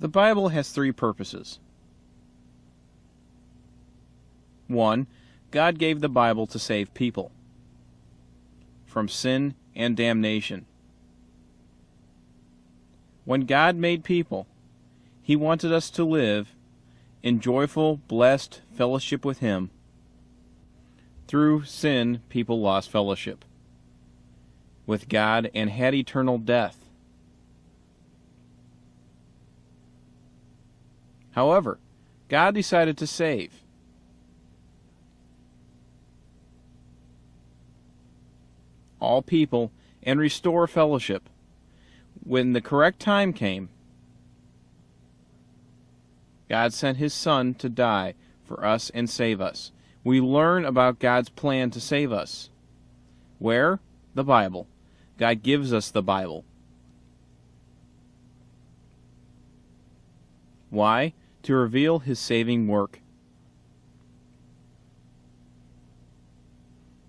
The Bible has three purposes. 1. God gave the Bible to save people from sin and damnation. When God made people, He wanted us to live in joyful, blessed fellowship with Him. Through sin, people lost fellowship with God and had eternal death. However, God decided to save. all people and restore fellowship. When the correct time came, God sent His Son to die for us and save us. We learn about God's plan to save us. Where? The Bible. God gives us the Bible. Why? To reveal His saving work.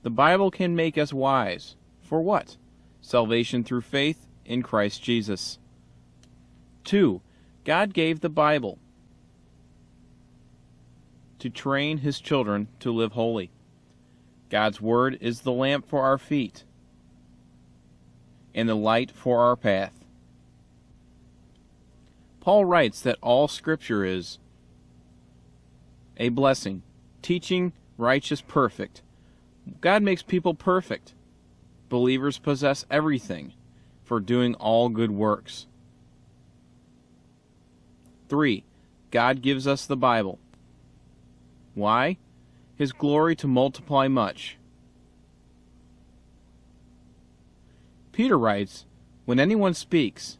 The Bible can make us wise. For what? Salvation through faith in Christ Jesus. 2. God gave the Bible to train His children to live holy. God's Word is the lamp for our feet and the light for our path. Paul writes that all Scripture is a blessing, teaching, righteous, perfect. God makes people perfect believers possess everything for doing all good works. 3. God gives us the Bible. Why? His glory to multiply much. Peter writes, When anyone speaks,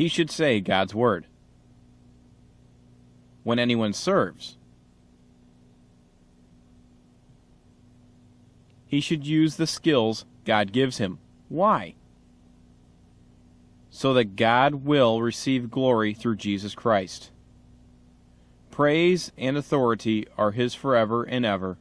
he should say God's Word. When anyone serves, he should use the skills God gives him. Why? So that God will receive glory through Jesus Christ. Praise and authority are His forever and ever.